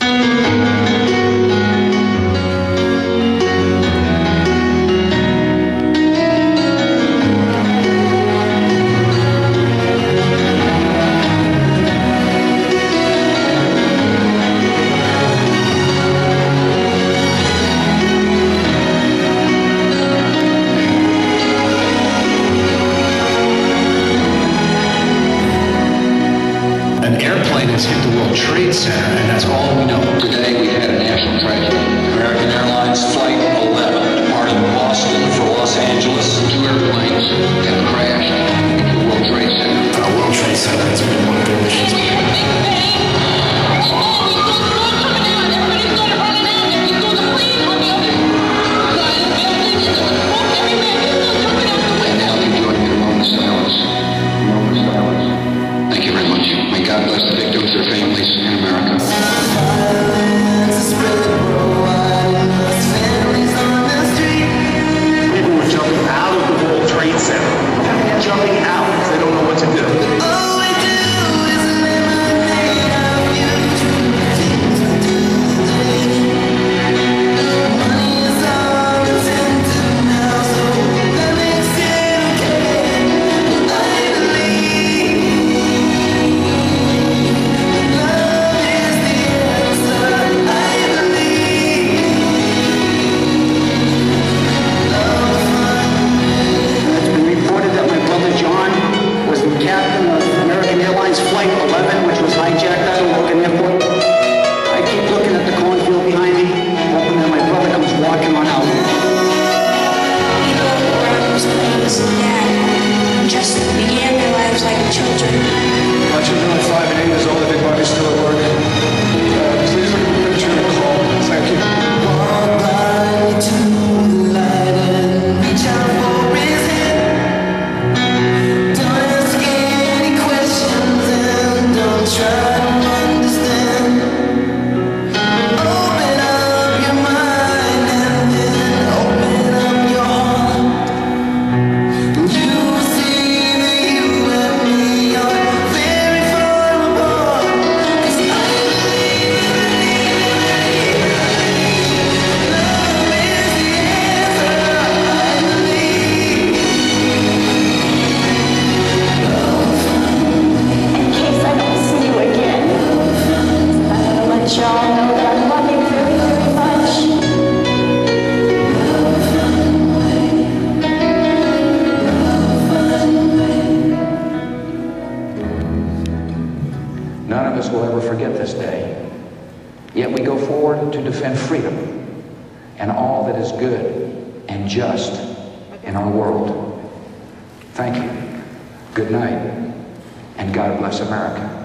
An airplane has hit the World Trade Center, and that's all we know. Today we had a national tragedy. American Airlines Flight 11 departing Boston for Los Angeles. Two airplanes have crashed into the World Trade Center. Our World Trade Center has been one of their those planes that just began their lives like children. My children are five and eight years old. Everybody's still at work. Will ever forget this day. Yet we go forward to defend freedom and all that is good and just in our world. Thank you. Good night. And God bless America.